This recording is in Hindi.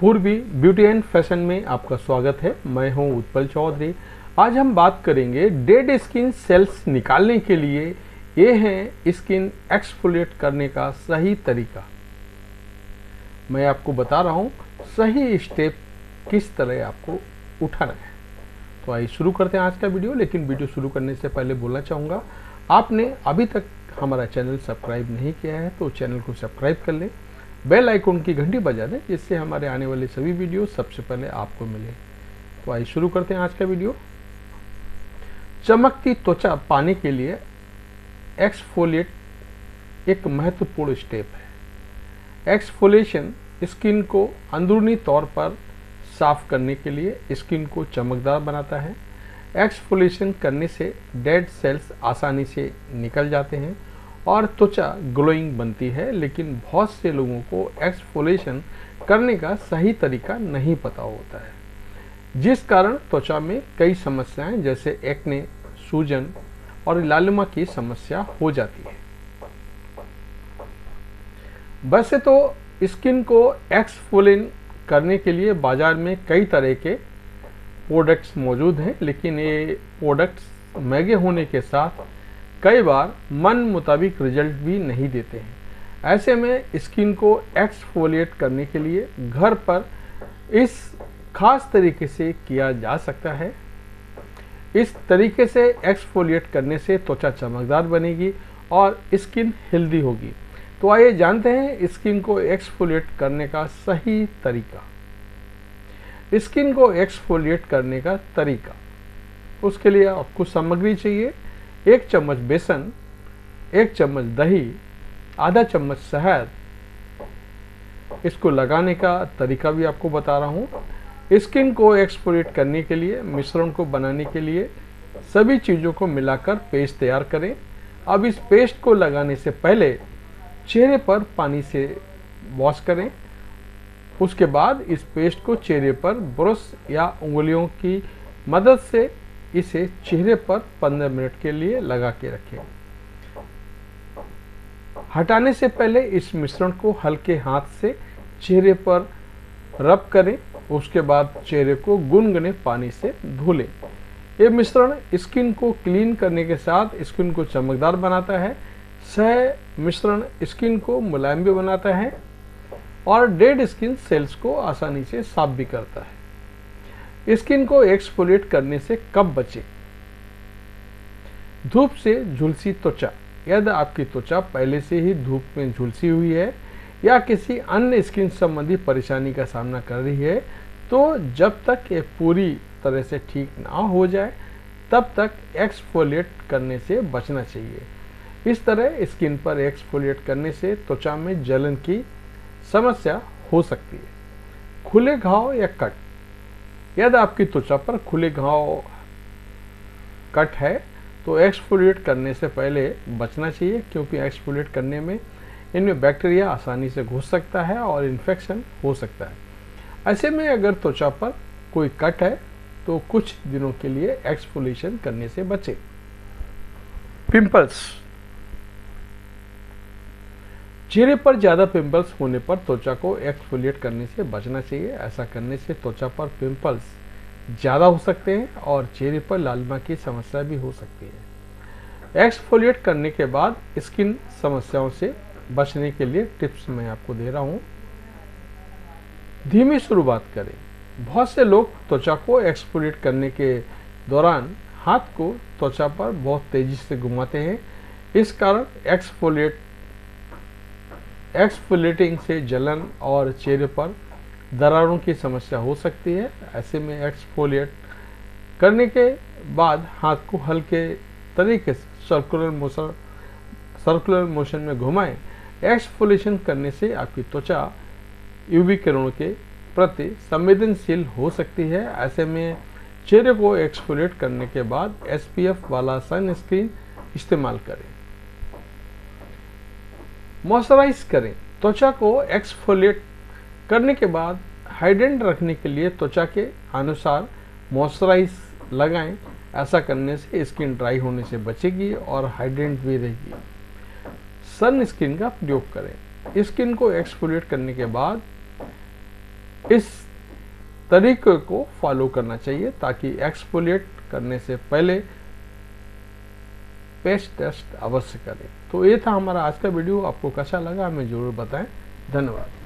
पूर्वी ब्यूटी एंड फ़ैशन में आपका स्वागत है। मैं हूँ उत्पल चौधरी। आज हम बात करेंगे डेड स्किन सेल्स निकालने के लिए। ये है स्किन एक्सफोलिएट करने का सही तरीका। मैं आपको बता रहा हूँ, सही स्टेप किस तरह आपको उठाना है। तो आइए शुरू करते हैं आज का वीडियो, लेकिन वीडियो शुरू करने से पहले बोलना चाहूँगा, आपने अभी तक हमारा चैनल सब्सक्राइब नहीं किया है तो चैनल को सब्सक्राइब कर लें। बेल आइकन की घंटी बजा दें, जिससे हमारे आने वाले सभी वीडियो सबसे पहले आपको मिले। तो आइए शुरू करते हैं आज का वीडियो। चमकती त्वचा पाने के लिए एक्सफोलिएट एक महत्वपूर्ण स्टेप है। एक्सफोलिएशन स्किन को अंदरूनी तौर पर साफ़ करने के लिए स्किन को चमकदार बनाता है। एक्सफोलिएशन करने से डेड सेल्स आसानी से निकल जाते हैं। और त्वचा ग्लोइंग बनती है, लेकिन बहुत से लोगों को एक्सफोलेशन करने का सही तरीका नहीं पता होता है। जिस कारण त्वचा में कई समस्याएँ, जैसे एक्ने, सूजन और लालिमा की समस्या हो जाती है। वैसे तो स्किन को एक्सफोलिन करने के लिए बाज़ार में कई तरह के प्रोडक्ट्स मौजूद हैं, लेकिन ये प्रोडक्ट्स महँगे होने के साथ कई बार मन मुताबिक रिज़ल्ट भी नहीं देते हैं। ऐसे में स्किन को एक्सफोलिएट करने के लिए घर पर इस खास तरीके से किया जा सकता है। इस तरीके से एक्सफोलिएट करने से त्वचा चमकदार बनेगी और स्किन हेल्दी होगी। तो आइए जानते हैं स्किन को एक्सफोलिएट करने का सही तरीका। स्किन को एक्सफोलिएट करने का तरीका। उसके लिए आपको सामग्री चाहिए। एक चम्मच बेसन, एक चम्मच दही, आधा चम्मच शहद। इसको लगाने का तरीका भी आपको बता रहा हूँ। स्किन को एक्सपोरेट करने के लिए, मिश्रण को बनाने के लिए सभी चीज़ों को मिलाकर पेस्ट तैयार करें। अब इस पेस्ट को लगाने से पहले चेहरे पर पानी से वॉश करें। उसके बाद इस पेस्ट को चेहरे पर ब्रश या उंगलियों की मदद से इसे चेहरे पर 15 मिनट के लिए लगा के रखें। हटाने से पहले इस मिश्रण को हल्के हाथ से चेहरे पर रब करें, उसके बाद चेहरे को गुनगुने पानी से धो लें। ये मिश्रण स्किन को क्लीन करने के साथ स्किन को चमकदार बनाता है। सह मिश्रण स्किन को मुलायम भी बनाता है और डेड स्किन सेल्स को आसानी से साफ़ भी करता है। स्किन को एक्सफोलिएट करने से कब बचे? धूप से झुलसी त्वचा। यदि आपकी त्वचा पहले से ही धूप में झुलसी हुई है या किसी अन्य स्किन संबंधी परेशानी का सामना कर रही है तो जब तक ये पूरी तरह से ठीक ना हो जाए, तब तक एक्सफोलिएट करने से बचना चाहिए। इस तरह स्किन पर एक्सफोलिएट करने से त्वचा में जलन की समस्या हो सकती है। खुले घाव या कट। यदि आपकी त्वचा पर खुले घाव कट है तो एक्सफोलिएट करने से पहले बचना चाहिए, क्योंकि एक्सफोलिएट करने में इनमें बैक्टीरिया आसानी से घुस सकता है और इन्फेक्शन हो सकता है। ऐसे में अगर त्वचा पर कोई कट है तो कुछ दिनों के लिए एक्सफोलिएशन करने से बचे। पिंपल्स चेहरे पर ज़्यादा पिंपल्स होने पर त्वचा को एक्सफोलिएट करने से बचना चाहिए। ऐसा करने से त्वचा पर पिंपल्स ज़्यादा हो सकते हैं और चेहरे पर लालिमा की समस्या भी हो सकती है। एक्सफोलिएट करने के बाद स्किन समस्याओं से बचने के लिए टिप्स मैं आपको दे रहा हूँ। धीमी शुरुआत करें। बहुत से लोग त्वचा को एक्सफोलिएट करने के दौरान हाथ को त्वचा पर बहुत तेज़ी से घुमाते हैं। इस कारण एक्सफोलिएट एक्सफोलेटिंग से जलन और चेहरे पर दरारों की समस्या हो सकती है। ऐसे में एक्सफोलिएट करने के बाद हाथ को हल्के तरीके से सर्कुलर मोशन सर्कुलर मोशन में घुमाएँ। एक्सफोलेशन करने से आपकी त्वचा यूवी किरणों के प्रति संवेदनशील हो सकती है। ऐसे में चेहरे को एक्सफोलेट करने के बाद एसपीएफ वाला सनस्क्रीन इस्तेमाल करें। मॉइस्चराइज करें। त्वचा को एक्सफोलिएट करने के बाद हाइड्रेंट रखने के लिए त्वचा के अनुसार मॉइस्चराइज लगाएँ। ऐसा करने से स्किन ड्राई होने से बचेगी और हाइड्रेंट भी रहेगी। सन स्किन का प्रयोग करें। स्किन को एक्सफोलिएट करने के बाद इस तरीके को फॉलो करना चाहिए ताकि एक्सपोलिएट करने से पहले पेस्ट टेस्ट अवश्य करें तो ये था हमारा आज का वीडियो। आपको कैसा लगा हमें ज़रूर बताएँ। धन्यवाद।